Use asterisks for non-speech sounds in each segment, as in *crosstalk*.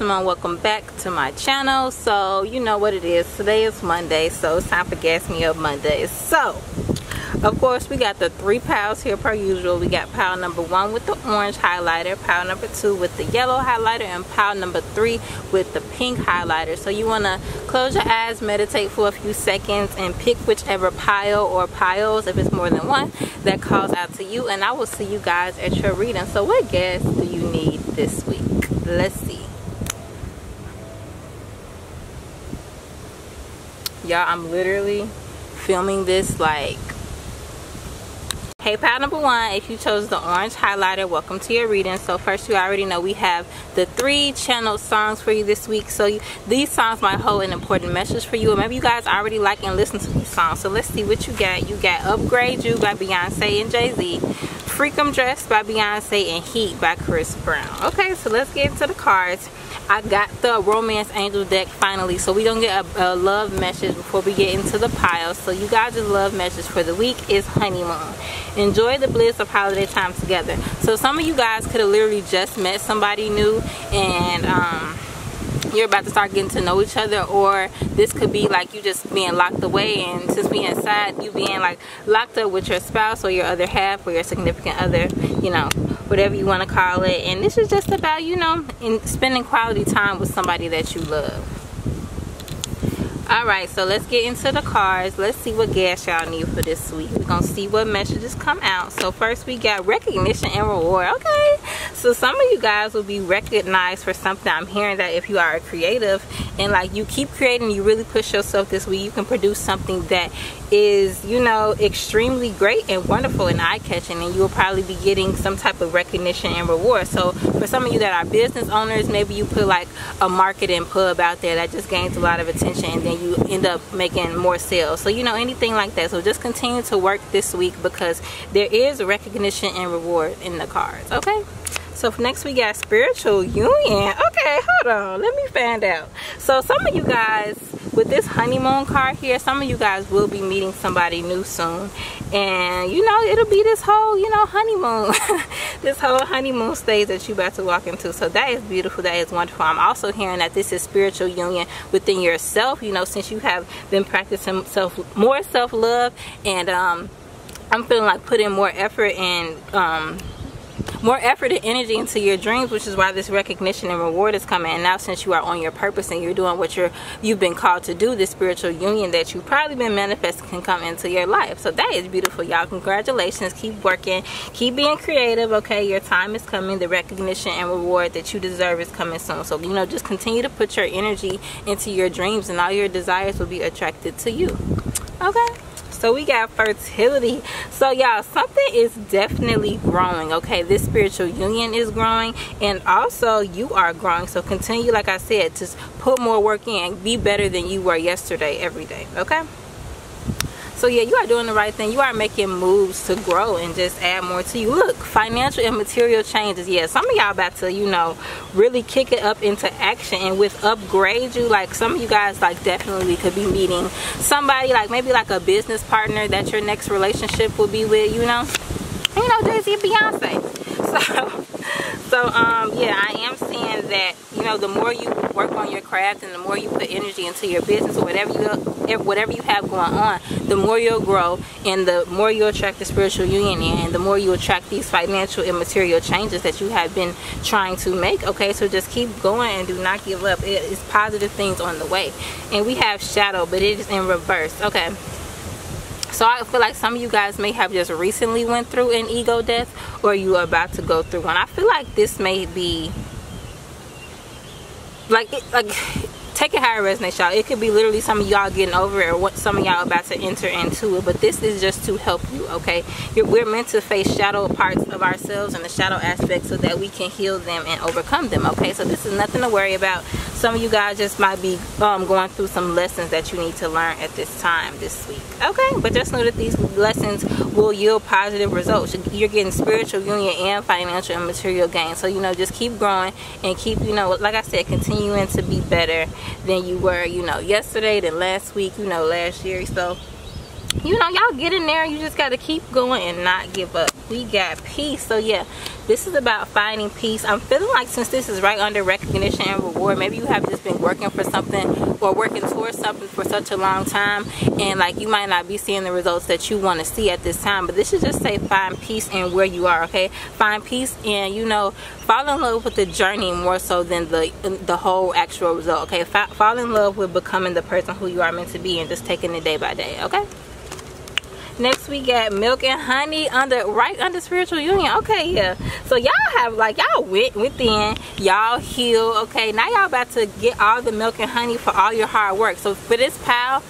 Symone. Welcome back to my channel. So you know what it is. Today is Monday, so it's time for Gas Me Up Mondays. So of course, we got the three piles here per usual. We got pile number one with the orange highlighter, pile number two with the yellow highlighter, and pile number three with the pink highlighter. So you want to close your eyes, meditate for a few seconds, and pick whichever pile or piles, if it's more than one, that calls out to you. And I will see you guys at your reading. So what gas do you need this week? Let's see. Y'all, I'm literally filming this like Hey pile number one, if you chose the orange highlighter, welcome to your reading. So first you already know we have the three channeled songs for you this week. So you, these songs might hold an important message for you. Or maybe you guys already like and listen to these songs. So let's see what you got. You got Upgrade You by Beyonce and Jay-Z. Freakum Dress by Beyonce and Heat by Chris Brown. Okay, so let's get into the cards. I got the Romance Angel deck finally. So we gonna get a, a, love message before we get into the pile. So you guys' love message for the week is honeymoon. Enjoy the bliss of holiday time together. So some of you guys could have literally just met somebody new and um, you're about to start getting to know each other or this could be like you just being locked away and since we inside you being like locked up with your spouse or your other half or your significant other you know whatever you want to call it and this is just about you know in spending quality time with somebody that you love all right so let's get into the cards. Let's see what gas y'all need for this week. We're gonna see what messages come out. So first we got recognition and reward okay? So some of you guys will be recognized for something. I'm hearing that if you are a creative and like you keep creating you really push yourself this week you can produce something that is you know extremely great and wonderful and eye-catching and you'll probably be getting some type of recognition and reward. So for some of you that are business owners maybe you put like a marketing pub out there that just gains a lot of attention and then you end up making more sales. So you know anything like that. So just continue to work this week because there is recognition and reward in the cards okay? So next we got spiritual union. Okay hold on. Let me find out. So some of you guys with this honeymoon card here some of you guys will be meeting somebody new soon. And you know it'll be this whole you know honeymoon. *laughs* This whole honeymoon stage that you about to walk into. So that is beautiful. That is wonderful. I'm also hearing that this is spiritual union within yourself you know since you have been practicing self more self-love. And um i'm feeling like putting more effort and um more effort and energy into your dreams which is why this recognition and reward is coming. And now since you are on your purpose and you're doing what you're you've been called to do this spiritual union that you've probably been manifesting can come into your life. So that is beautiful y'all. Congratulations. Keep working. Keep being creative okay? Your time is coming. The recognition and reward that you deserve is coming soon. So you know just continue to put your energy into your dreams and all your desires will be attracted to you. Okay so we got fertility. So y'all something is definitely growing okay? This spiritual union is growing and also you are growing. So continue like i said just put more work in. Be better than you were yesterday every day okay so yeah you are doing the right thing. You are making moves to grow and just add more to you. Look financial and material changes. Yeah some of y'all about to you know really kick it up into action and with upgrade you. Like some of you guys like definitely could be meeting somebody like maybe like a business partner that your next relationship will be with you know? You know Jay-Z Beyonce *laughs* so so um yeah i am seeing that you know the more you work on your craft and the more you put energy into your business or whatever you whatever you have going on the more you'll grow and the more you'll attract the spiritual union and the more you attract these financial and material changes that you have been trying to make okay? So just keep going and do not give up. It is positive things on the way. And we have shadow but it is in reverse okay so I feel like some of you guys may have just recently went through an ego death or you are about to go through one. I feel like this may be like it, like take it how it resonates y'all. It could be literally some of y'all getting over it or what some of y'all about to enter into it but this is just to help you okay? You're, we're meant to face shadow parts of ourselves and the shadow aspects so that we can heal them and overcome them okay? So this is nothing to worry about. Some of you guys just might be um, going through some lessons that you need to learn at this time this week okay? But just know that these lessons will yield positive results. You're getting spiritual union and financial and material gain. So you know just keep growing and keep you know like i said continuing to be better than you were you know yesterday than last week you know last year. So you know y'all get in there you just got to keep going and not give up. We got peace. So yeah this is about finding peace. I'm feeling like since this is right under recognition and reward maybe you have just been working for something or working towards something for such a long time and like you might not be seeing the results that you want to see at this time. But this should just say find peace in where you are okay? Find peace and you know fall in love with the journey more so than the the whole actual result okay? Fall in love with becoming the person who you are meant to be and just taking it day by day okay next we got milk and honey under right under spiritual union. Okay yeah. So y'all have like y'all went within. Y'all heal okay now y'all about to get all the milk and honey for all your hard work. So for this pal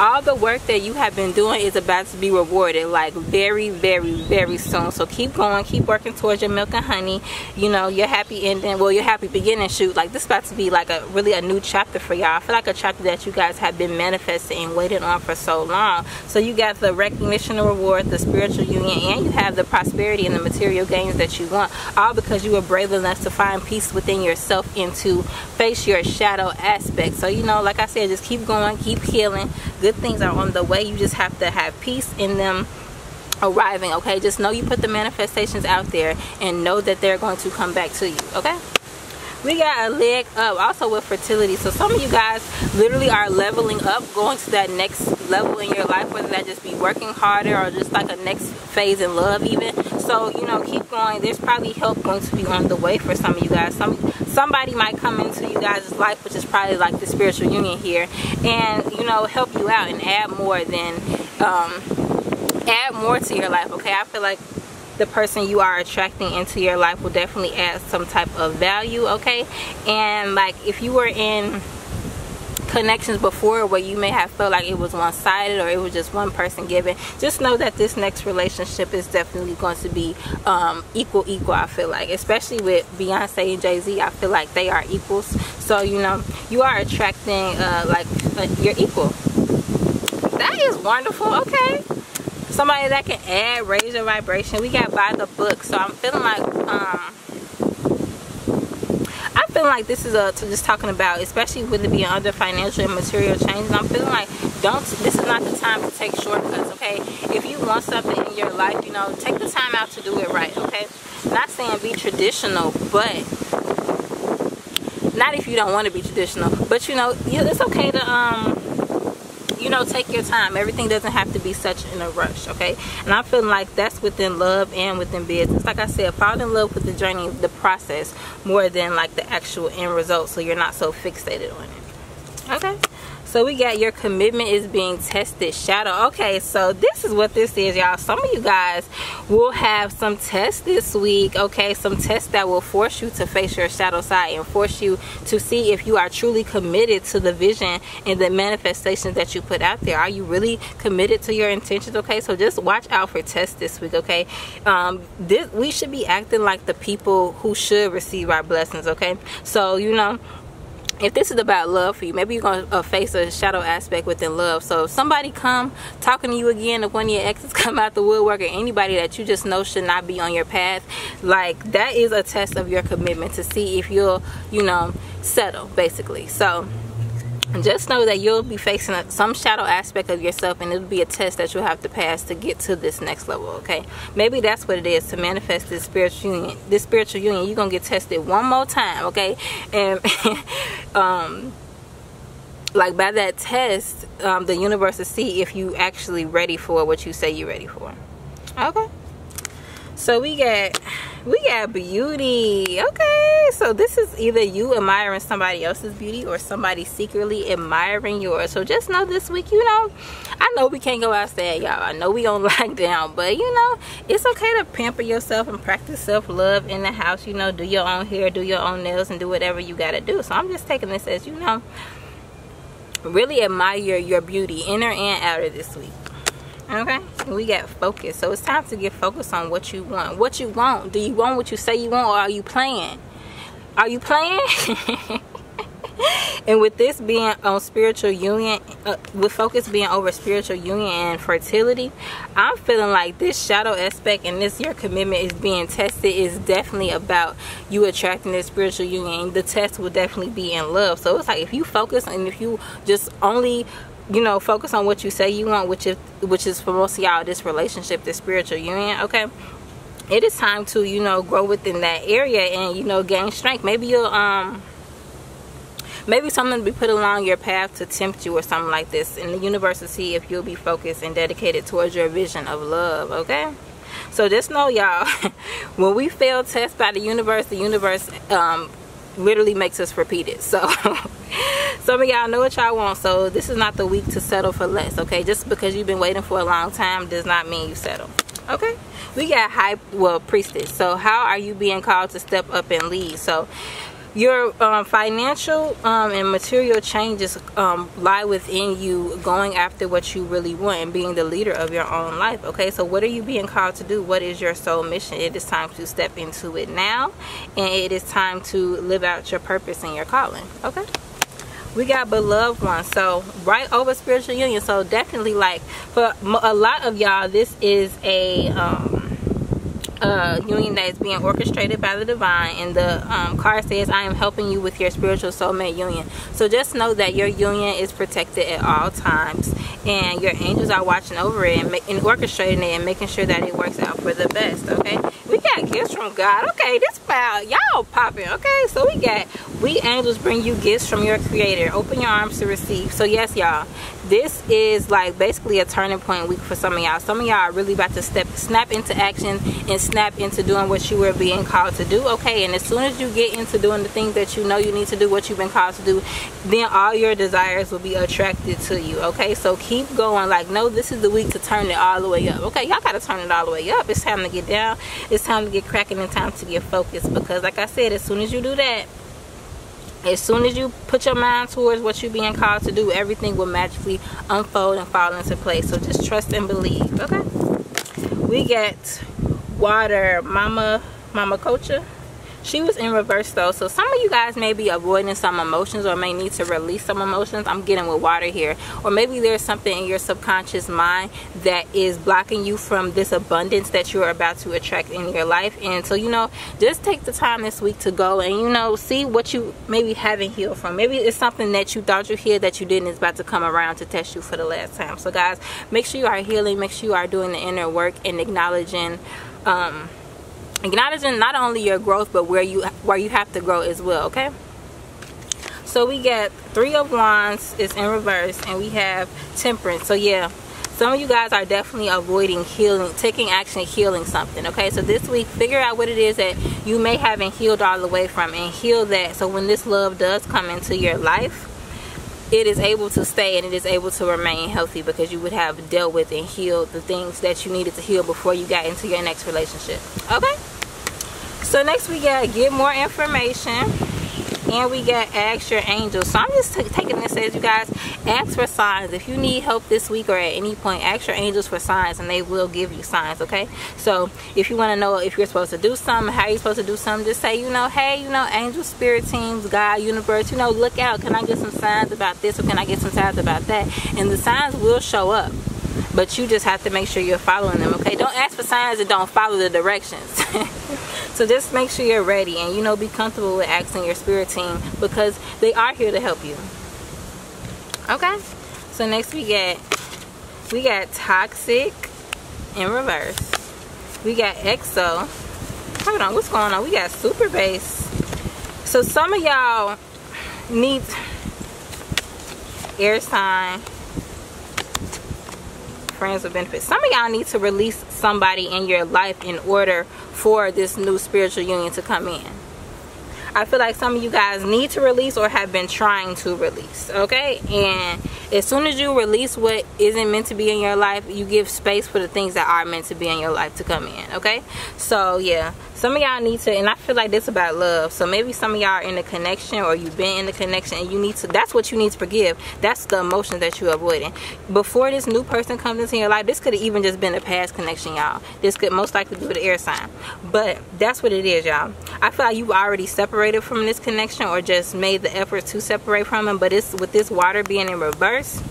all the work that you have been doing is about to be rewarded like very very very soon. So keep going keep working towards your milk and honey. You know your happy ending well your happy beginning shoot. Like this is about to be like a really a new chapter for y'all. I feel like a chapter that you guys have been manifesting and waiting on for so long. So you got the recognition and reward the spiritual union and you have the prosperity and the material gains that you want all because you were brave enough to find peace within yourself and to face your shadow aspect. So you know like i said just keep going keep healing. Good things are on the way. You just have to have peace in them arriving okay? Just know you put the manifestations out there and know that they're going to come back to you okay we got a leg up also with fertility. So some of you guys literally are leveling up going to that next level in your life whether that just be working harder or just like a next phase in love even. So you know keep going. There's probably help going to be on the way for some of you guys. Some somebody might come into you guys' life which is probably like the spiritual union here and you know help you out and add more than um add more to your life okay? I feel like the person you are attracting into your life will definitely add some type of value okay? And like if you were in connections before where you may have felt like it was one-sided or it was just one person giving just know that this next relationship is definitely going to be um, equal equal I feel like. Especially with Beyonce and Jay-Z I feel like they are equals. So you know you are attracting uh, like uh, your equal. That is wonderful okay somebody that can add raise your vibration. We got by the book so i'm feeling like um i feel like this is a just talking about especially with it being under financial and material changes i'm feeling like don't this is not the time to take shortcuts okay? If you want something in your life you know take the time out to do it right okay? Not saying be traditional but not if you don't want to be traditional but you know it's okay to um you know take your time. Everything doesn't have to be such in a rush okay? And i'm feeling like that's within love and within business. Like i said fall in love with the journey the process more than like the actual end result so you're not so fixated on it okay. So we got your commitment is being tested. Shadow okay so this is what this is y'all. Some of you guys will have some tests this week okay? Some tests that will force you to face your shadow side and force you to see if you are truly committed to the vision and the manifestations that you put out there. Are you really committed to your intentions okay? So just watch out for tests this week okay? Um this we should be acting like the people who should receive our blessings okay? So you know if this is about love for you maybe you're gonna uh, face a shadow aspect within love. So if somebody come talking to you again if one of your exes *laughs* come out the woodwork or anybody that you just know should not be on your path like that is a test of your commitment to see if you'll you know settle basically. So just know that you'll be facing some shadow aspect of yourself and it'll be a test that you'll have to pass to get to this next level okay? Maybe that's what it is to manifest this spiritual union this spiritual union. You're gonna get tested one more time okay? And *laughs* um like by that test um, the universe will see if you actually ready for what you say you're ready for okay so we got we got beauty. Okay so this is either you admiring somebody else's beauty or somebody secretly admiring yours. So just know this week you know i know we can't go outside y'all. I know we on *laughs* lockdown but you know it's okay to pamper yourself and practice self-love in the house you know do your own hair do your own nails and do whatever you got to do. So i'm just taking this as you know really admire your beauty inner and outer this week okay. We got focus so it's time to get focused on what you want. What you want. Do you want what you say you want or are you playing? Are you playing? *laughs* And with this being on spiritual union uh, with focus being over spiritual union and fertility i'm feeling like this shadow aspect and this your commitment is being tested is definitely about you attracting this spiritual union. The test will definitely be in love. So it's like if you focus and if you just only you know focus on what you say you want which is which is for most of y'all this relationship this spiritual union okay? It is time to you know grow within that area and you know gain strength. Maybe you'll um maybe something be put along your path to tempt you or something like this. In the universe to see if you'll be focused and dedicated towards your vision of love okay? So just know y'all *laughs* when we fail tests by the universe the universe um, literally makes us repeat it. So *laughs* some of y'all know what y'all want. So this is not the week to settle for less okay? Just because you've been waiting for a long time does not mean you settle okay? We got high well priestess. So how are you being called to step up and lead? So your um, financial um, and material changes um, lie within you going after what you really want and being the leader of your own life okay? So what are you being called to do? What is your soul mission? It is time to step into it now and it is time to live out your purpose and your calling okay? We got beloved ones so right over spiritual union. So definitely like for a lot of y'all this is a um, uh, union that is being orchestrated by the divine and the um, card says I am helping you with your spiritual soulmate union. So just know that your union is protected at all times and your angels are watching over it and, and orchestrating it and making sure that it works out for the best okay? We got gifts from God. Okay this file y'all popping okay? So we got we angels bring you gifts from your creator. Open your arms to receive. So yes y'all this is like basically a turning point week for some of y'all. Some of y'all are really about to step snap into action and snap into doing what you were being called to do okay? And as soon as you get into doing the things that you know you need to do what you've been called to do then all your desires will be attracted to you okay? So keep going. Like no this is the week to turn it all the way up okay? Y'all gotta turn it all the way up. It's time to get down. It's time to get cracking and time to get focused because like i said as soon as you do that as soon as you put your mind towards what you're being called to do everything will magically unfold and fall into place. So just trust and believe okay? We get water mama mama culture she was in reverse though so some of you guys may be avoiding some emotions or may need to release some emotions. I'm getting with water here. Or maybe there's something in your subconscious mind that is blocking you from this abundance that you're about to attract in your life. And so you know just take the time this week to go and you know see what you maybe haven't healed from. Maybe it's something that you thought you healed that you didn't. Is about to come around to test you for the last time. So guys make sure you are healing. Make sure you are doing the inner work and acknowledging um acknowledging not only your growth but where you where you have to grow as well okay? So we get three of wands is in reverse and we have temperance. So yeah some of you guys are definitely avoiding healing taking action healing something okay? So this week figure out what it is that you may haven't healed all the way from and heal that. So when this love does come into your life it is able to stay and it is able to remain healthy because you would have dealt with and healed the things that you needed to heal before you got into your next relationship. Okay? So next we got get more information and we got ask your angels. So i'm just taking this as you guys ask for signs. If you need help this week or at any point ask your angels for signs and they will give you signs okay? So if you want to know if you're supposed to do something how you're supposed to do something just say you know hey you know angel spirit teams god universe you know look out. Can i get some signs about this or can i get some signs about that? And the signs will show up but you just have to make sure you're following them okay? Don't ask for signs and don't follow the directions *laughs* So just make sure you're ready and you know be comfortable with asking your spirit team because they are here to help you. Okay? So next we get we got toxic in reverse. We got EXO. Hold on, what's going on? We got super bass. So some of y'all need air sign friends with benefits. Some of y'all need to release somebody in your life in order for this new spiritual union to come in. I feel like some of you guys need to release or have been trying to release, okay? And as soon as you release what isn't meant to be in your life, you give space for the things that are meant to be in your life to come in, okay? So, yeah. Some of y'all need to and i feel like this about love. So maybe some of y'all are in a connection or you've been in the connection and you need to that's what you need to forgive. That's the emotion that you're avoiding. Before this new person comes into your life this could have even just been a past connection y'all. This could most likely be the air sign. But that's what it is y'all. I feel like you've already separated from this connection or just made the effort to separate from them but it's with this water being in reverse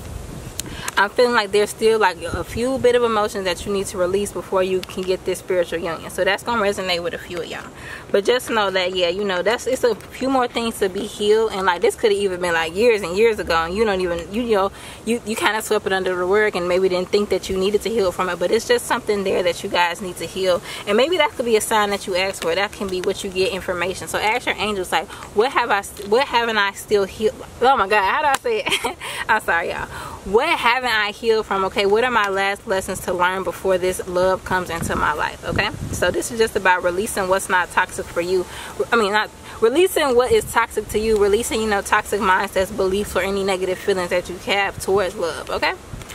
I'm feeling like there's still like a few bit of emotions that you need to release before you can get this spiritual union. So that's gonna resonate with a few of y'all. But just know that yeah, you know, that's it's a few more things to be healed and like this could have even been like years and years ago and you don't even you, you know, you, you kinda swept it under the rug and maybe didn't think that you needed to heal from it, but it's just something there that you guys need to heal. And maybe that could be a sign that you ask for. That can be what you get information. So ask your angels like what have I what haven't I still healed oh my god, how do I say it? *laughs* I'm sorry y'all. What haven't haven't I healed from? Okay, what are my last lessons to learn before this love comes into my life? Okay, so this is just about releasing what's not toxic for you. I mean, not releasing what is toxic to you, releasing, you know, toxic mindsets, beliefs, or any negative feelings that you have towards love. Okay.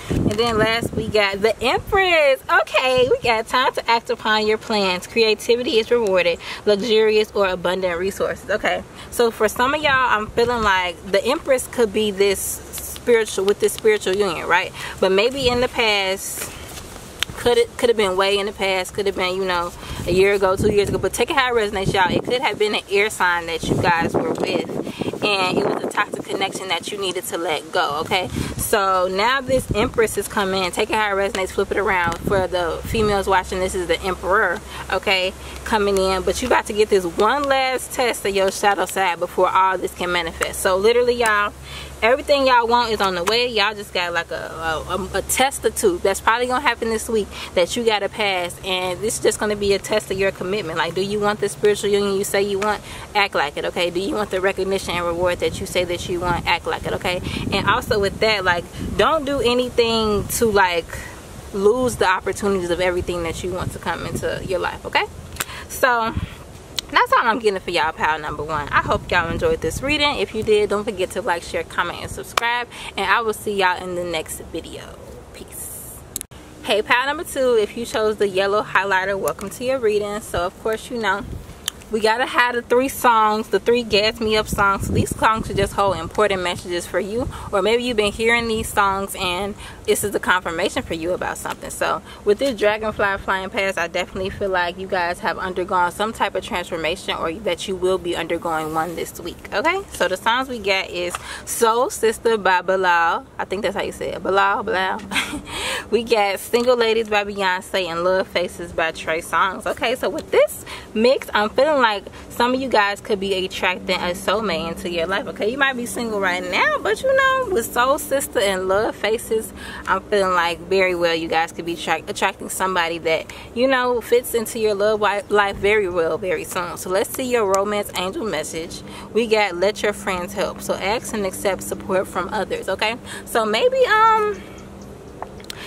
And then last we got the Empress. Okay, we got time to act upon your plans. Creativity is rewarded, luxurious or abundant resources. Okay, so for some of y'all, I'm feeling like the Empress could be this spiritual with this spiritual union, right? But maybe in the past could it could have been way in the past, could have been, you know, a year ago, two years ago. But take it how it resonates, y'all. It could have been an air sign that you guys were with and it was a toxic connection that you needed to let go okay? So now this empress is coming. Take it how it resonates. Flip it around. For the females watching this is the emperor okay coming in. But you about to get this one last test of your shadow side before all this can manifest. So literally y'all everything y'all want is on the way. Y'all just got like a, a, a, test or two. That's probably gonna happen this week that you gotta pass. And this is just gonna be a test of your commitment. Like do you want the spiritual union you say you want? Act like it okay? Do you want the recognition and reward that you say that you want act like it okay and also with that like don't do anything to like lose the opportunities of everything that you want to come into your life okay so that's all I'm getting for y'all pile number one. I hope y'all enjoyed this reading. If you did, don't forget to like, share, comment, and subscribe. And I will see y'all in the next video. Peace. Hey, pile number two, if you chose the yellow highlighter, welcome to your reading. So, of course, you know, we gotta have the three songs the three gas me up songs. So these songs should just hold important messages for you. Or maybe you've been hearing these songs and this is a confirmation for you about something. So with this dragonfly flying past i definitely feel like you guys have undergone some type of transformation or that you will be undergoing one this week okay? So the songs we get is soul sister by bilal. I think that's how you say it. Bilal bilal. *laughs* We get single ladies by beyonce and love faces by trey songz okay? So with this mix i'm feeling like some of you guys could be attracting a soulmate into your life okay? You might be single right now but you know with soul sister and love faces i'm feeling like very well. You guys could be attracting somebody that you know fits into your love life very well very soon. So let's see your romance angel message. We got let your friends help. So ask and accept support from others okay? So maybe um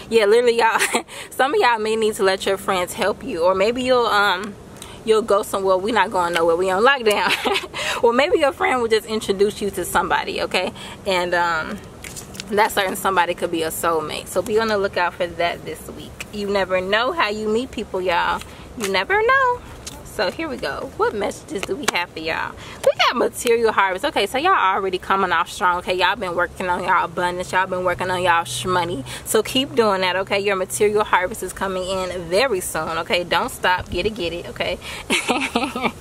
yeah literally y'all *laughs* some of y'all may need to let your friends help you. Or maybe you'll um you'll go somewhere we're not going nowhere. We on lockdown. *laughs* Well maybe your friend will just introduce you to somebody okay? And um that certain somebody could be a soulmate. So be on the lookout for that this week. You never know how you meet people y'all. You never know so here we go. What messages do we have for y'all? We got material harvest. Okay so y'all already coming off strong. Okay y'all been working on y'all abundance. Y'all been working on y'all money. So keep doing that okay? Your material harvest is coming in very soon okay? Don't stop. Get it get it okay? *laughs*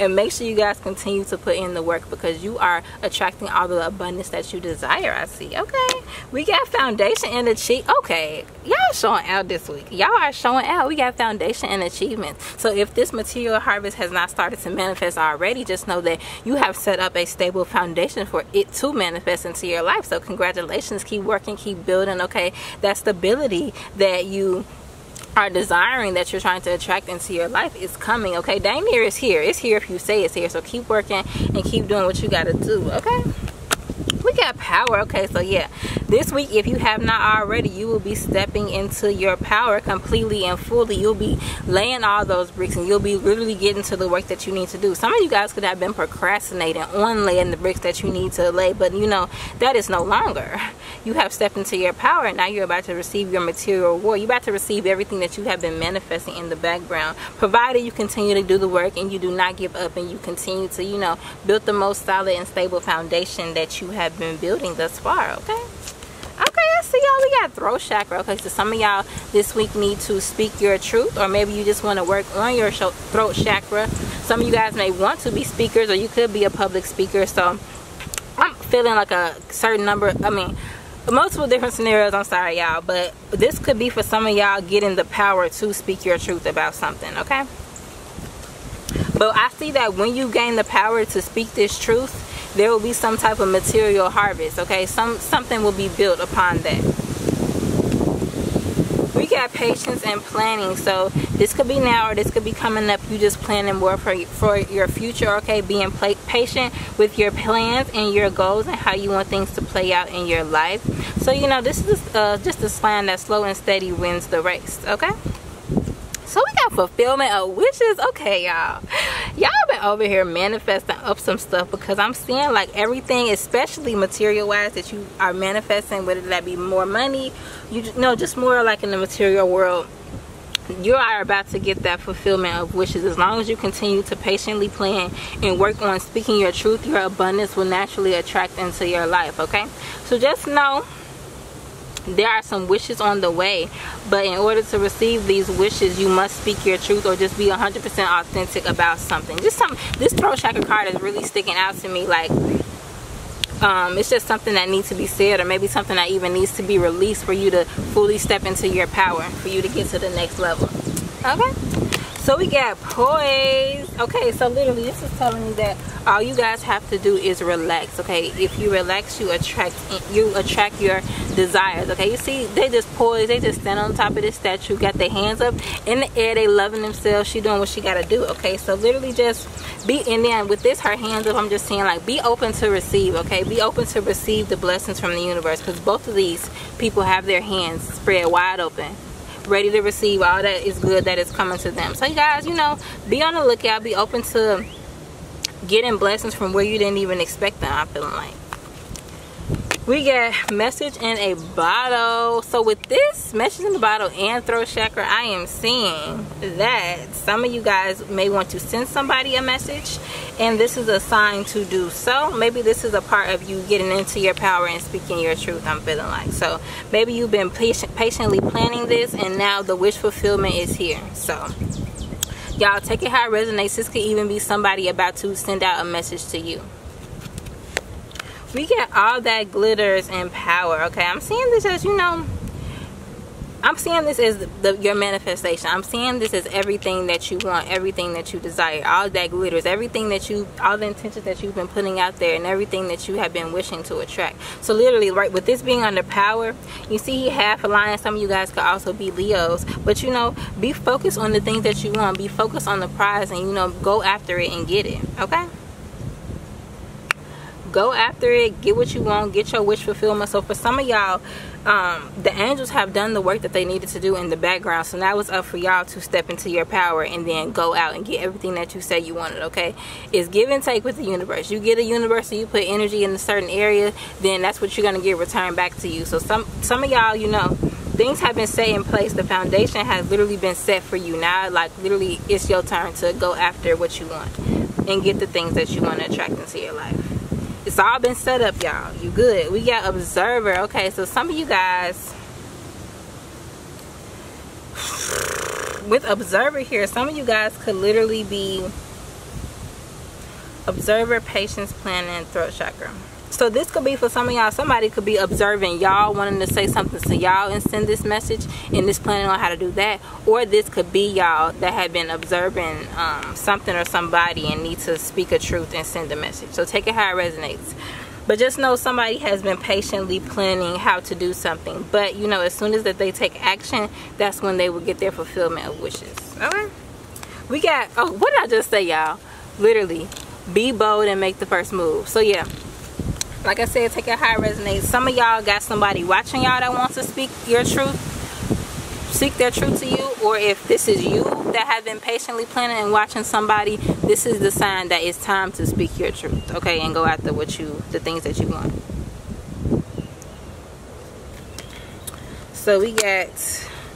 And make sure you guys continue to put in the work because you are attracting all the abundance that you desire i see okay? We got foundation and achieve okay y'all showing out this week. Y'all are showing out. We got foundation and achievements. So if this material your harvest has not started to manifest already, just know that you have set up a stable foundation for it to manifest into your life. So congratulations, keep working, keep building, okay? That stability that you are desiring that you're trying to attract into your life is coming okay? Dang near is here. It's here if you say it's here. So keep working and keep doing what you got to do okay? We got power okay? So yeah this week if you have not already you will be stepping into your power completely and fully. You'll be laying all those bricks and you'll be literally getting to the work that you need to do. Some of you guys could have been procrastinating on laying the bricks that you need to lay but you know that is no longer. *laughs* You have stepped into your power and now you're about to receive your material reward. You're about to receive everything that you have been manifesting in the background. Provided you continue to do the work and you do not give up and you continue to you know build the most solid and stable foundation that you have been building thus far okay see y'all we got throat chakra okay so some of y'all this week need to speak your truth or maybe you just want to work on your throat chakra. Some of you guys may want to be speakers or you could be a public speaker. So i'm feeling like a certain number i mean multiple different scenarios. I'm sorry y'all but this could be for some of y'all getting the power to speak your truth about something okay? But i see that when you gain the power to speak this truth there will be some type of material harvest okay? Some something will be built upon that. We got patience and planning so this could be now or this could be coming up. You just planning more for, for your future okay? Being patient with your plans and your goals and how you want things to play out in your life. So you know this is uh, just a sign that slow and steady wins the race okay? So we got fulfillment of wishes okay y'all y'all been over here manifesting up some stuff because i'm seeing like everything especially material wise that you are manifesting whether that be more money you know just more like in the material world. You are about to get that fulfillment of wishes. As long as you continue to patiently plan and work on speaking your truth your abundance will naturally attract into your life okay? So just know there are some wishes on the way but in order to receive these wishes you must speak your truth or just be 100% authentic about something. Just some this throat chakra card is really sticking out to me like um, it's just something that needs to be said or maybe something that even needs to be released for you to fully step into your power for you to get to the next level. Okay so we got poise. Okay so literally this is telling me that all you guys have to do is relax okay? If you relax you attract you attract your desires okay? You see they just poise they just stand on top of this statue got their hands up in the air they loving themselves she doing what she gotta do okay? So literally just be in there and with this her hands up i'm just saying like be open to receive okay? Be open to receive the blessings from the universe because both of these people have their hands spread wide open ready to receive all that is good that is coming to them. So you guys you know be on the lookout. Be open to getting blessings from where you didn't even expect them i'm feeling like. We got message in a bottle. So with this message in the bottle and throat chakra i am seeing that some of you guys may want to send somebody a message and this is a sign to do so. Maybe this is a part of you getting into your power and speaking your truth i'm feeling like. So maybe you've been patient, patiently planning this and now the wish fulfillment is here. So y'all take it how it resonates. This could even be somebody about to send out a message to you. We get all that glitters and power okay? I'm seeing this as you know i'm seeing this as the, your manifestation. I'm seeing this as everything that you want everything that you desire. All that glitters everything that you all the intentions that you've been putting out there and everything that you have been wishing to attract. So literally right with this being under power you see he half a line some of you guys could also be leos. But you know be focused on the things that you want. Be focused on the prize and you know go after it and get it okay go after it get what you want get your wish fulfillment. So for some of y'all um, the angels have done the work that they needed to do in the background. So now it's up for y'all to step into your power and then go out and get everything that you said you wanted okay? It's give and take with the universe. You get a universe and you put energy in a certain area then that's what you're going to get returned back to you. So some some of y'all you know things have been set in place. The foundation has literally been set for you. Now like literally it's your turn to go after what you want and get the things that you want to attract into your life it's all been set up y'all. You good. We got observer. Okay so some of you guys with observer here some of you guys could literally be observer patience planning throat chakra so this could be for some of y'all. Somebody could be observing. Y'all wanting to say something to y'all and send this message and this planning on how to do that. Or this could be y'all that have been observing um, something or somebody and need to speak a truth and send a message. So take it how it resonates. But just know somebody has been patiently planning how to do something. But you know as soon as that they take action that's when they will get their fulfillment of wishes. Okay. We got oh what did i just say y'all? Literally be bold and make the first move. So yeah like I said, take it how it resonates. Some of y'all got somebody watching y'all that wants to speak your truth, seek their truth to you, or if this is you that have been patiently planning and watching somebody, this is the sign that it's time to speak your truth, okay, and go after what you, the things that you want. So we got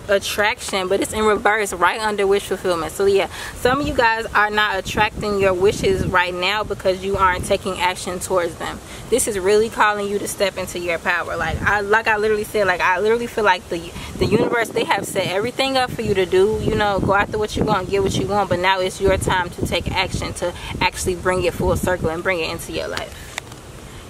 attraction but it's in reverse right under wish fulfillment. So yeah some of you guys are not attracting your wishes right now because you aren't taking action towards them. This is really calling you to step into your power. Like i like i literally said like i literally feel like the the universe they have set everything up for you to do you know go after what you want get what you want but now it's your time to take action to actually bring it full circle and bring it into your life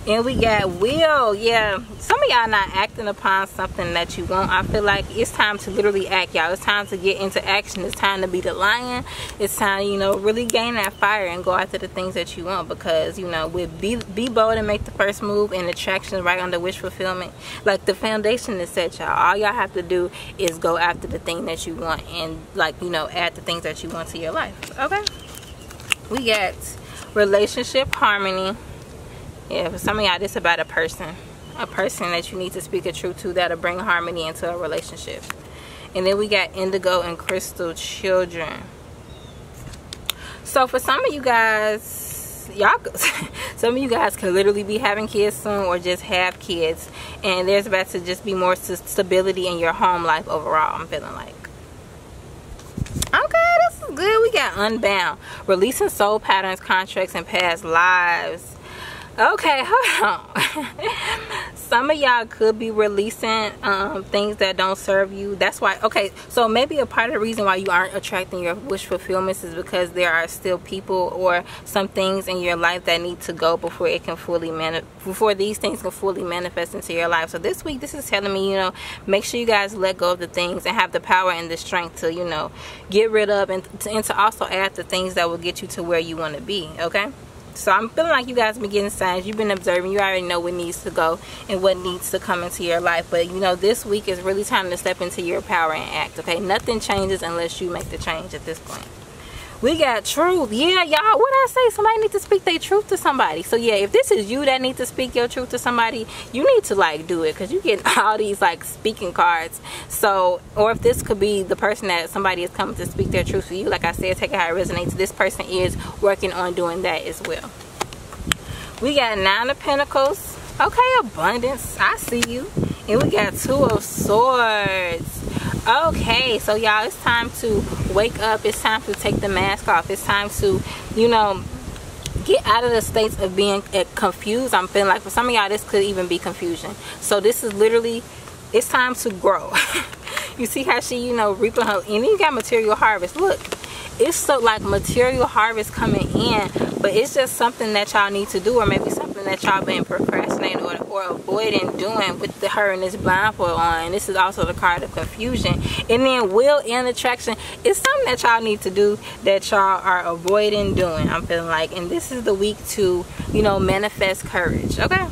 and we got will. Yeah some of y'all not acting upon something that you want. I feel like it's time to literally act y'all. It's time to get into action. It's time to be the lion. It's time you know really gain that fire and go after the things that you want because you know with be be bold and make the first move and attraction right under wish fulfillment like the foundation is set y'all. All y'all have to do is go after the thing that you want and like you know add the things that you want to your life. Okay? We got relationship harmony yeah for some of y'all this about a person a person that you need to speak a truth to that'll bring harmony into a relationship. And then we got indigo and crystal children. So for some of you guys y'all *laughs* some of you guys could literally be having kids soon or just have kids. And there's about to just be more stability in your home life overall i'm feeling like. Okay this is good. We got unbound. Releasing soul patterns contracts and past lives okay *laughs* hold on. Some of y'all could be releasing um, things that don't serve you. That's why okay so maybe a part of the reason why you aren't attracting your wish fulfillments is because there are still people or some things in your life that need to go before it can fully manifest before these things can fully manifest into your life. So this week this is telling me you know make sure you guys let go of the things and have the power and the strength to you know get rid of and to, and to also add the things that will get you to where you want to be okay so i'm feeling like you guys have been getting signs. You've been observing. You already know what needs to go and what needs to come into your life. But you know this week is really time to step into your power and act okay? Nothing changes unless you make the change at this point we got truth. Yeah y'all what i say? Somebody need to speak their truth to somebody. So yeah if this is you that need to speak your truth to somebody you need to like do it because you get *laughs* all these like speaking cards. So or if this could be the person that somebody is coming to speak their truth for you like i said take it how it resonates. This person is working on doing that as well. We got nine of pentacles. Okay abundance. I see you and we got two of swords. Okay so y'all it's time to wake up. It's time to take the mask off. It's time to you know get out of the states of being uh, confused. I'm feeling like for some of y'all this could even be confusion. So this is literally it's time to grow. *laughs* You see how she you know reaping her and then you got material harvest. Look it's so like material harvest coming in but it's just something that y'all need to do or maybe something that y'all been procrastinating or, avoiding doing with the, her and this blindfold on. This is also the card of confusion. And then will and attraction is something that y'all need to do that y'all are avoiding doing i'm feeling like. And this is the week to you know manifest courage okay?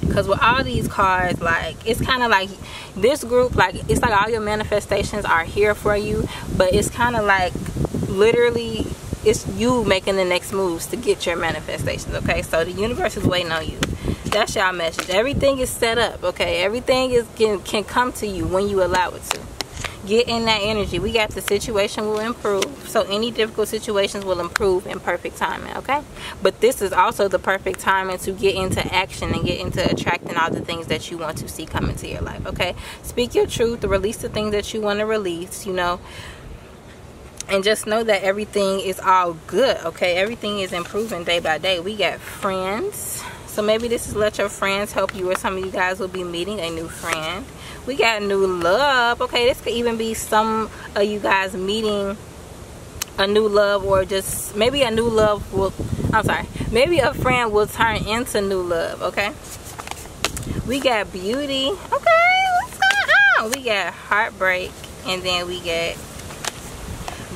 Because with all these cards like it's kind of like this group like it's like all your manifestations are here for you but it's kind of like literally it's you making the next moves to get your manifestations okay? So the universe is waiting on you that's y'all message. Everything is set up okay? Everything is can, can come to you when you allow it to. Get in that energy. We got the situation will improve. So any difficult situations will improve in perfect timing okay? But this is also the perfect timing to get into action and get into attracting all the things that you want to see come into your life okay? Speak your truth release the things that you want to release you know? And just know that everything is all good okay? Everything is improving day by day. We got friends so maybe this is let your friends help you or some of you guys will be meeting a new friend. We got new love. Okay this could even be some of you guys meeting a new love or just maybe a new love will i'm sorry maybe a friend will turn into new love okay? We got beauty. Okay what's going on? We got heartbreak and then we get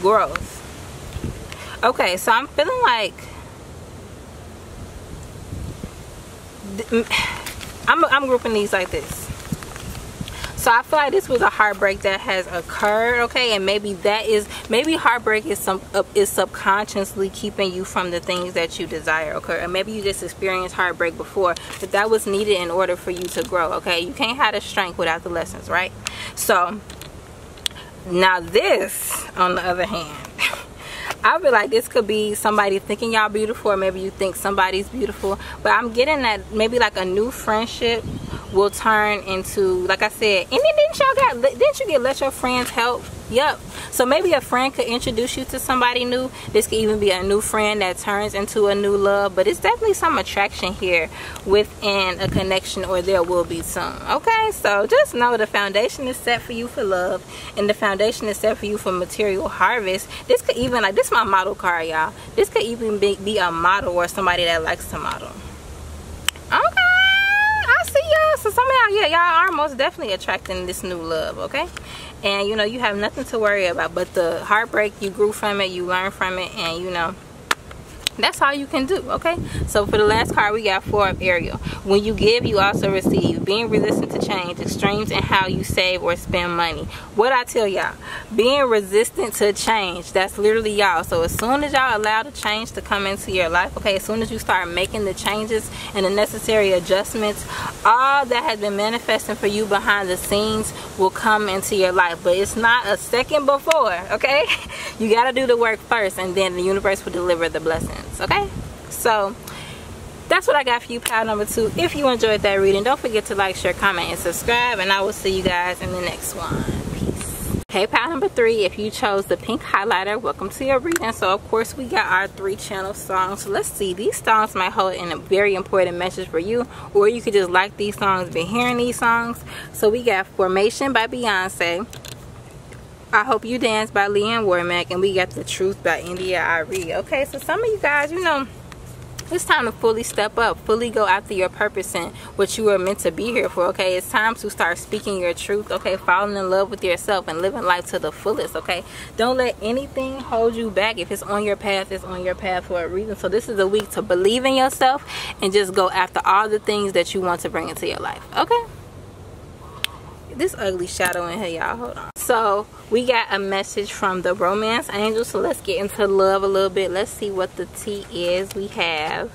growth. Okay so i'm feeling like *sighs* I'm, I'm grouping these like this. So i feel like this was a heartbreak that has occurred okay? And maybe that is maybe heartbreak is some uh, is subconsciously keeping you from the things that you desire okay? Or maybe you just experienced heartbreak before but that was needed in order for you to grow okay? You can't have the strength without the lessons right? So now this on the other hand *laughs* I feel like this could be somebody thinking y'all beautiful or maybe you think somebody's beautiful. But I'm getting that maybe like a new friendship will turn into like I said and then didn't y'all got didn't you get let your friends help yep. So maybe a friend could introduce you to somebody new. This could even be a new friend that turns into a new love but it's definitely some attraction here within a connection or there will be some. Okay? So just know the foundation is set for you for love and the foundation is set for you for material harvest. This could even like this is my model card y'all. This could even be, be a model or somebody that likes to model. Okay so some of y'all yeah y'all are most definitely attracting this new love okay? And you know you have nothing to worry about but the heartbreak you grew from it you learned from it and you know that's all you can do okay? So for the last card we got four of Uriel. When you give you also receive. Being resistant to change extremes and how you save or spend money. What I tell y'all being resistant to change that's literally y'all. So as soon as y'all allow the change to come into your life okay as soon as you start making the changes and the necessary adjustments all that has been manifesting for you behind the scenes will come into your life. But it's not a second before okay? *laughs* You got to do the work first and then the universe will deliver the okay? So that's what I got for you pile number two. If you enjoyed that reading don't forget to like share comment and subscribe and I will see you guys in the next one. Peace. Hey pile number three if you chose the pink highlighter welcome to your reading. So of course we got our three channel songs. So let's see these songs might hold in a very important message for you or you could just like these songs been hearing these songs. So we got formation by beyonce I Hope You Dance by Lee Ann Womack and we got The Truth by India.Arie. Okay, so some of you guys, you know, it's time to fully step up, fully go after your purpose and what you were meant to be here for, okay? It's time to start speaking your truth, okay? Falling in love with yourself and living life to the fullest, okay? Don't let anything hold you back. If it's on your path, it's on your path for a reason. So this is a week to believe in yourself and just go after all the things that you want to bring into your life, okay? this ugly shadow in here y'all hold on so we got a message from the romance angel so let's get into love a little bit. Let's see what the tea is we have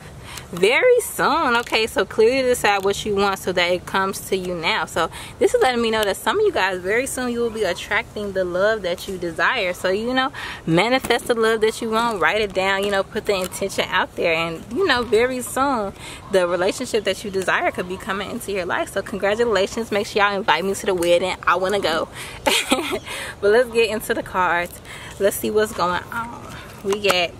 very soon. Okay so clearly decide what you want so that it comes to you now. So this is letting me know that some of you guys very soon you will be attracting the love that you desire. So you know manifest the love that you want. Write it down. You know put the intention out there. And you know very soon the relationship that you desire could be coming into your life. So congratulations. Make sure y'all invite me to the wedding. I want to go. *laughs* But let's get into the cards. Let's see what's going on. We get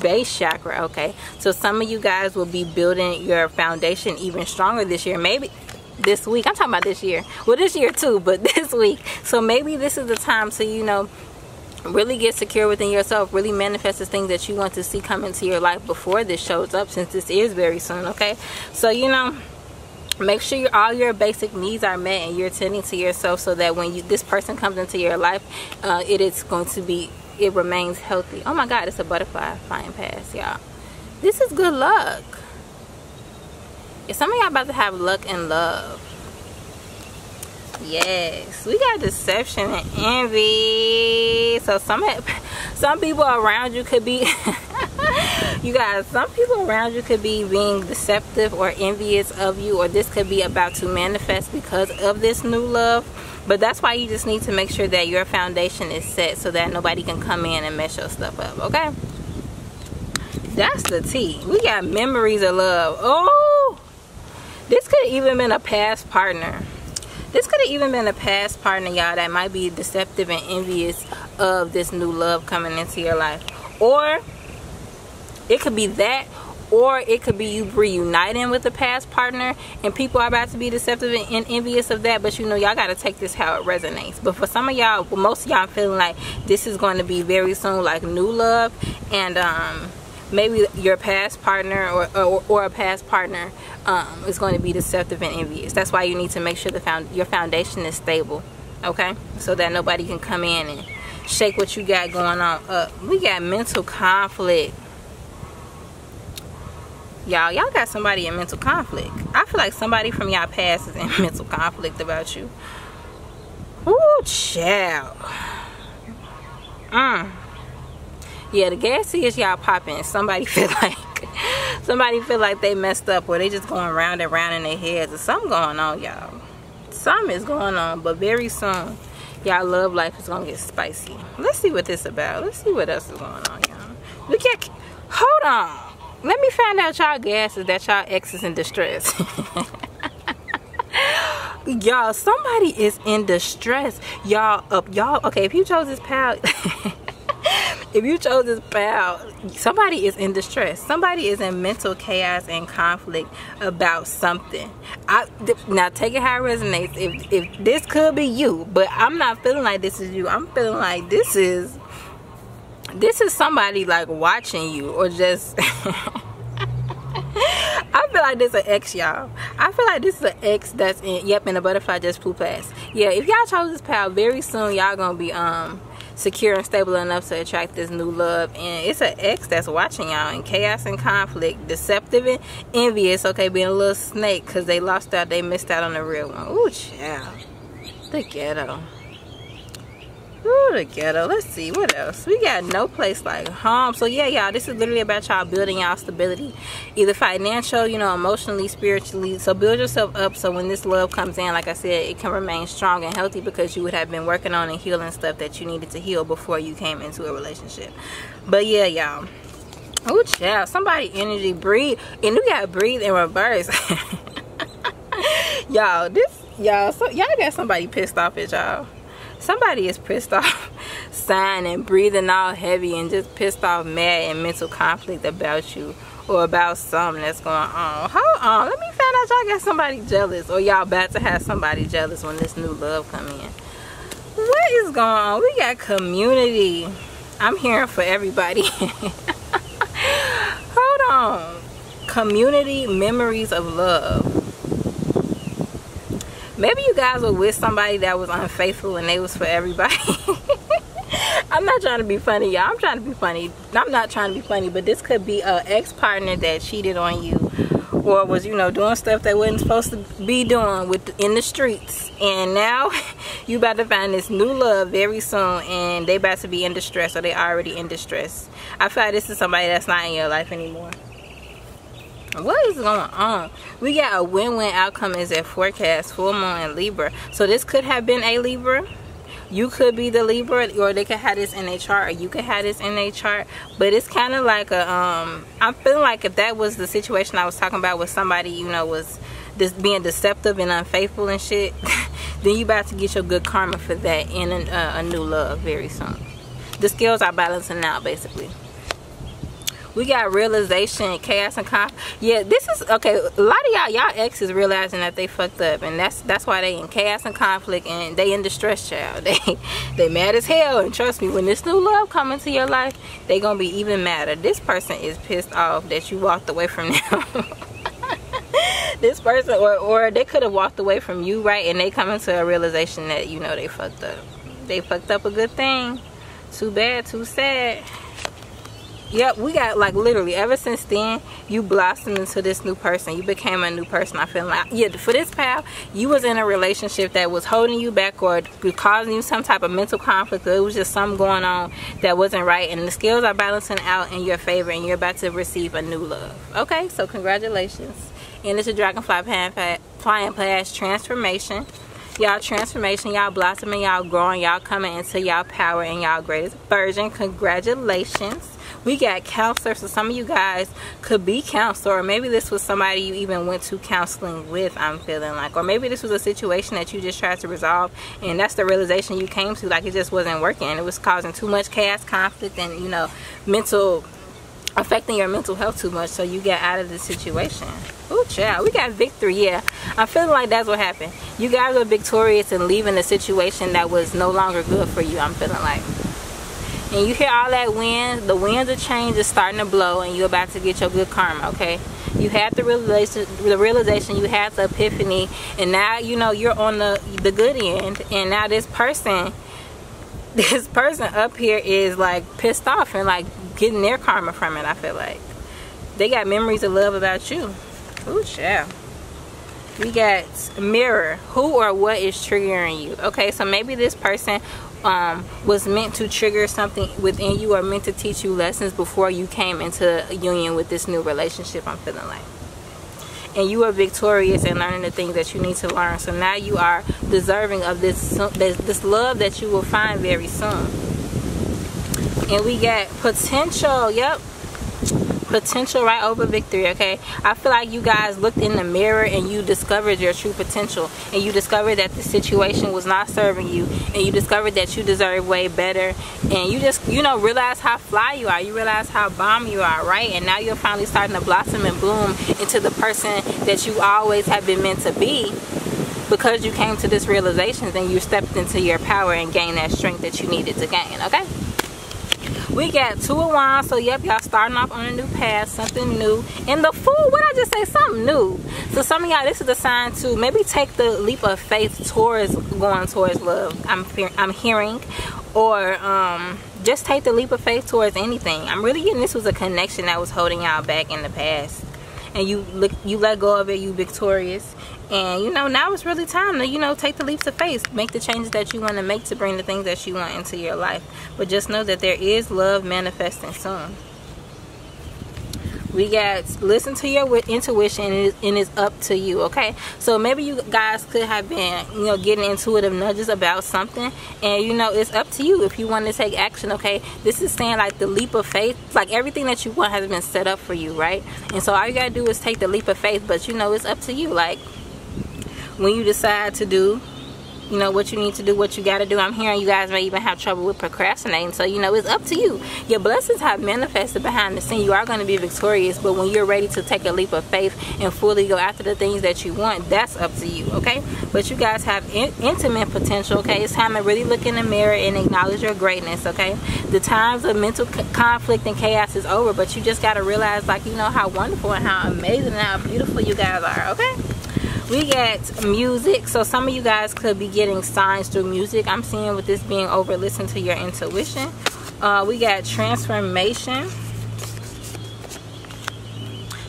base chakra okay? So some of you guys will be building your foundation even stronger this year. Maybe this week i'm talking about this year. Well this year too but *laughs* this week. So maybe this is the time to you know really get secure within yourself really manifest the things that you want to see come into your life before this shows up since this is very soon okay? So you know make sure all your basic needs are met and you're tending to yourself so that when you this person comes into your life uh, it is going to be it remains healthy. Oh my God, it's a butterfly flying past, y'all. This is good luck. If some of y'all about to have luck and love. Yes, we got deception and envy. So some *laughs* some people around you could be *laughs* you guys some people around you could be being deceptive or envious of you or this could be about to manifest because of this new love but that's why you just need to make sure that your foundation is set so that nobody can come in and mess your stuff up okay? That's the tea. We got memories of love. Oh this could have even been a past partner. This could have even been a past partner y'all that might be deceptive and envious of this new love coming into your life. Or it could be that or it could be you reuniting with a past partner and people are about to be deceptive and envious of that but you know y'all got to take this how it resonates. But for some of y'all most of y'all feeling like this is going to be very soon like new love and um maybe your past partner or, or, or a past partner um, is going to be deceptive and envious. That's why you need to make sure the found your foundation is stable okay? So that nobody can come in and shake what you got going on. Up we got mental conflict y'all y'all got somebody in mental conflict i feel like somebody from y'all past is in *laughs* mental conflict about you Ooh, child. Mm. Yeah, the gas is y'all popping. Somebody *laughs* feel like somebody feel like they messed up or they just going round and round in their heads or something going on, y'all. Something is going on, but very soon, y'all love life is gonna get spicy. Let's see what this about. Let's see what else is going on, y'all. Look at hold on. Let me find out y'all is that y'all ex is in distress. *laughs* y'all somebody is in distress. Y'all up y'all okay if you chose this pal *laughs* if you chose this pal somebody is in distress. Somebody is in mental chaos and conflict about something. I now take it how it resonates. If if this could be you but i'm not feeling like this is you. I'm feeling like this is this is somebody like watching you or just *laughs* I feel like this is an ex, y'all. I feel like this is an ex that's in. Yep, and the butterfly just flew past. Yeah, if y'all chose this pal, very soon y'all gonna be um secure and stable enough to attract this new love. And it's an ex that's watching y'all in chaos and conflict, deceptive and envious. Okay, being a little snake because they lost out, they missed out on the real one. Ooh, child, the ghetto. Ooh, the ghetto. Let's see what else. We got no place like home. So yeah, y'all, this is literally about y'all building y'all stability, either financial, you know, emotionally, spiritually. So build yourself up so when this love comes in, like I said, it can remain strong and healthy because you would have been working on and healing stuff that you needed to heal before you came into a relationship. But yeah, y'all. Oh, child, somebody energy breathe, and you gotta breathe in reverse. *laughs* y'all, this y'all, so y'all got somebody pissed off at y'all somebody is pissed *laughs* off sighing and breathing all heavy and just pissed off mad and mental conflict about you or about something that's going on. Hold on let me find out y'all got somebody jealous or y'all about to have somebody jealous when this new love come in. What is going on? We got community. I'm hearing for everybody. *laughs* Hold on. Community memories of love maybe you guys were with somebody that was unfaithful and they was for everybody. *laughs* I'm not trying to be funny y'all. I'm trying to be funny. I'm not trying to be funny but this could be a ex-partner that cheated on you or was you know doing stuff they wasn't supposed to be doing with in the streets. And now *laughs* you about to find this new love very soon and they about to be in distress or they already in distress. I feel like this is somebody that's not in your life anymore what is going on? We got a win-win outcome is at forecast full moon and libra. So this could have been a libra. You could be the libra or they could have this in a chart or you could have this in a chart. But it's kind of like a um i'm feeling like if that was the situation i was talking about with somebody you know was just being deceptive and unfaithful and shit *laughs* then you about to get your good karma for that in a, uh, a new love very soon. The scales are balancing out basically we got realization chaos and conf yeah this is okay a lot of y'all y'all exes realizing that they fucked up and that's that's why they in chaos and conflict and they in distress child. *laughs* They they mad as hell and trust me when this new love come into your life they gonna be even madder. This person is pissed off that you walked away from them. *laughs* This person or, or they could have walked away from you right and they come into a realization that you know they fucked up. They fucked up a good thing. Too bad too sad Yep, we got like literally ever since then you blossomed into this new person. You became a new person. I feel like yeah, for this path you was in a relationship that was holding you back or causing you some type of mental conflict. Or it was just something going on that wasn't right, and the skills are balancing out in your favor, and you're about to receive a new love. Okay, so congratulations. And it's a dragonfly flying past transformation y'all transformation y'all blossoming y'all growing y'all coming into y'all power and y'all greatest version congratulations we got counselors so some of you guys could be counselor or maybe this was somebody you even went to counseling with i'm feeling like. Or maybe this was a situation that you just tried to resolve and that's the realization you came to like it just wasn't working. It was causing too much chaos conflict and you know mental affecting your mental health too much so you get out of the situation. Oh child we got victory yeah. I'm feeling like that's what happened. You guys are victorious and leaving a situation that was no longer good for you i'm feeling like and you hear all that wind the winds of change is starting to blow and you're about to get your good karma okay? You had the realization the realization you had the epiphany and now you know you're on the the good end and now this person *laughs* this person up here is like pissed off and like getting their karma from it i feel like. They got memories of love about you. Ooh, yeah we got mirror. Who or what is triggering you? Okay so maybe this person um, was meant to trigger something within you or meant to teach you lessons before you came into union with this new relationship I'm feeling like. And you are victorious in learning the things that you need to learn. So now you are deserving of this this love that you will find very soon. And we got potential. Yep potential right over victory okay? I feel like you guys looked in the mirror and you discovered your true potential. And you discovered that the situation was not serving you. And you discovered that you deserve way better. And you just you know realize how fly you are. You realize how bomb you are right? And now you're finally starting to blossom and bloom into the person that you always have been meant to be. Because you came to this realization then you stepped into your power and gained that strength that you needed to gain okay we got two of wands so yep y'all starting off on a new path something new. And the fool what i just say something new. So some of y'all this is a sign to maybe take the leap of faith towards going towards love i'm i'm hearing. Or um just take the leap of faith towards anything. I'm really getting this was a connection that was holding y'all back in the past. And you look you let go of it you victorious and you know now it's really time to you know take the leaps of faith make the changes that you want to make to bring the things that you want into your life. But just know that there is love manifesting soon. We got listen to your intuition and it's up to you okay? So maybe you guys could have been you know getting intuitive nudges about something. And you know it's up to you if you want to take action okay? This is saying like the leap of faith. Like everything that you want has been set up for you right? And so all you gotta do is take the leap of faith. But you know it's up to you. Like when you decide to do you know what you need to do what you got to do i'm hearing you guys may even have trouble with procrastinating. So you know it's up to you. Your blessings have manifested behind the scene. You are going to be victorious but when you're ready to take a leap of faith and fully go after the things that you want that's up to you okay? But you guys have in intimate potential okay? It's time to really look in the mirror and acknowledge your greatness okay? The times of mental conflict and chaos is over but you just got to realize like you know how wonderful and how amazing and how beautiful you guys are okay we get music so some of you guys could be getting signs through music. I'm seeing with this being over listen to your intuition. Uh, we got transformation.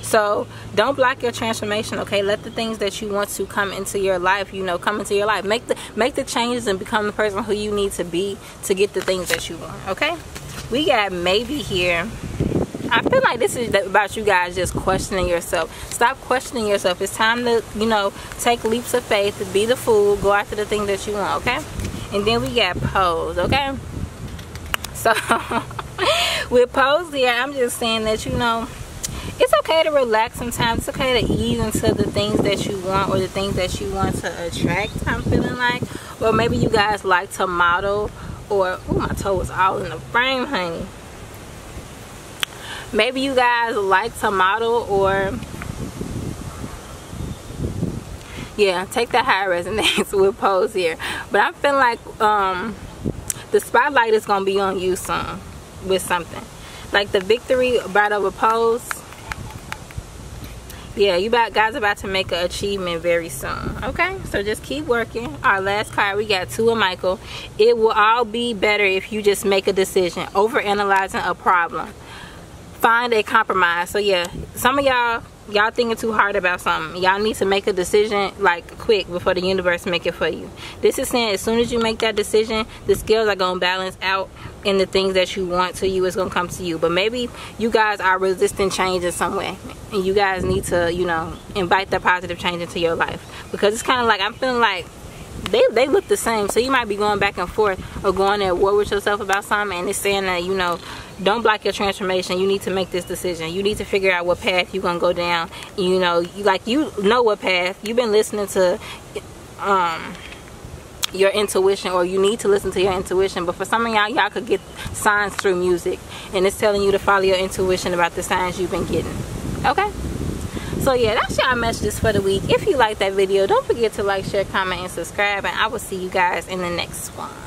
So don't block your transformation okay? Let the things that you want to come into your life you know come into your life. Make the make the changes and become the person who you need to be to get the things that you want okay? We got maybe here I feel like this is about you guys just questioning yourself. Stop questioning yourself. It's time to, you know, take leaps of faith, be the fool, go after the thing that you want, okay? And then we got pose, okay? So, *laughs* with pose here, I'm just saying that, you know, it's okay to relax sometimes. It's okay to ease into the things that you want or the things that you want to attract, I'm feeling like. Or maybe you guys like to model or, oh, my toe is all in the frame, honey maybe you guys like to model or yeah take the high resonance *laughs* with pose here. But i'm feeling like um the spotlight is gonna be on you soon with something. Like the victory right over pose. Yeah you about guys about to make an achievement very soon okay? So just keep working. Our last card we got two of michael. It will all be better if you just make a decision over analyzing a problem find a compromise. So yeah some of y'all y'all thinking too hard about something. Y'all need to make a decision like quick before the universe make it for you. This is saying as soon as you make that decision the skills are going to balance out and the things that you want to you is going to come to you. But maybe you guys are resisting change in some way. And you guys need to you know invite that positive change into your life. Because it's kind of like i'm feeling like they, they look the same. So you might be going back and forth or going at war with yourself about something and it's saying that you know don't block your transformation. You need to make this decision. You need to figure out what path you're gonna go down. You know you like you know what path. You've been listening to um your intuition or you need to listen to your intuition. But for some of y'all y'all could get signs through music and it's telling you to follow your intuition about the signs you've been getting. Okay so yeah that's y'all messages for the week. If you like that video don't forget to like share comment and subscribe and i will see you guys in the next one